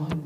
one.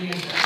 Amen.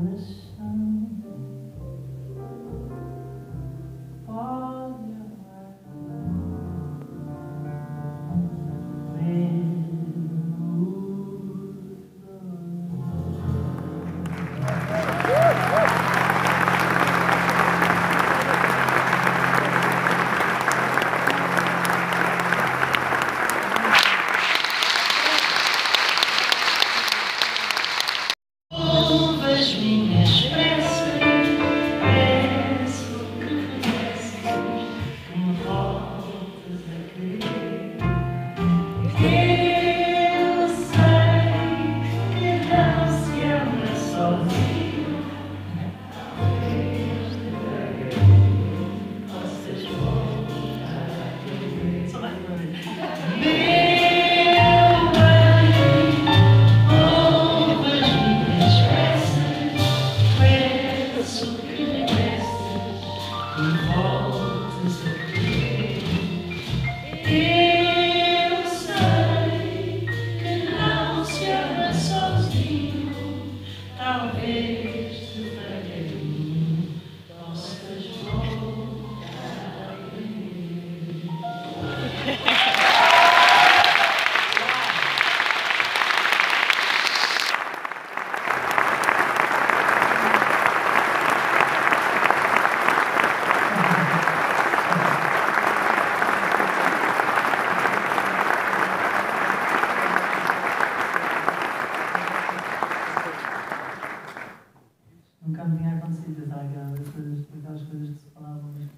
honest sentido, tá ligado? As coisas, aquelas coisas que se falavam, mas.